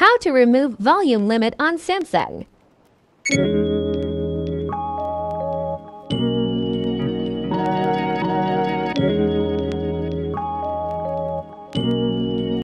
How to remove volume limit on Samsung.